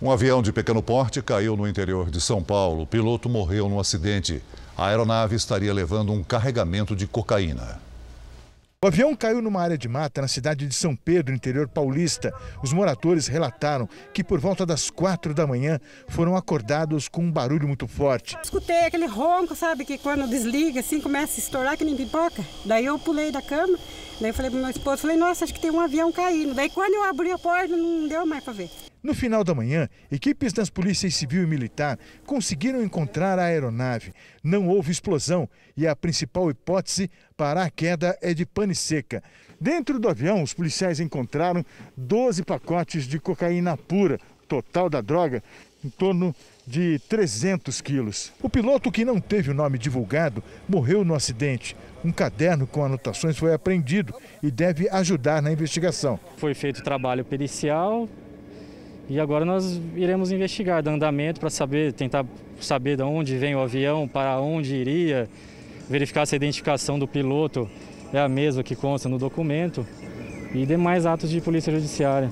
Um avião de pequeno porte caiu no interior de São Paulo. O piloto morreu no acidente. A aeronave estaria levando um carregamento de cocaína. O avião caiu numa área de mata na cidade de São Pedro, interior paulista. Os moradores relataram que por volta das quatro da manhã foram acordados com um barulho muito forte. Escutei aquele ronco, sabe, que quando desliga assim começa a estourar que nem pipoca. Daí eu pulei da cama, daí eu falei pro meu esposo, falei, nossa, acho que tem um avião caindo. Daí quando eu abri a porta não deu mais para ver. No final da manhã, equipes das polícias civil e militar conseguiram encontrar a aeronave. Não houve explosão e a principal hipótese para a queda é de pane seca. Dentro do avião, os policiais encontraram 12 pacotes de cocaína pura, total da droga em torno de 300 quilos. O piloto, que não teve o nome divulgado, morreu no acidente. Um caderno com anotações foi apreendido e deve ajudar na investigação. Foi feito trabalho pericial, e agora nós iremos investigar do andamento para saber, tentar saber de onde vem o avião, para onde iria, verificar se a identificação do piloto é a mesma que consta no documento e demais atos de polícia judiciária.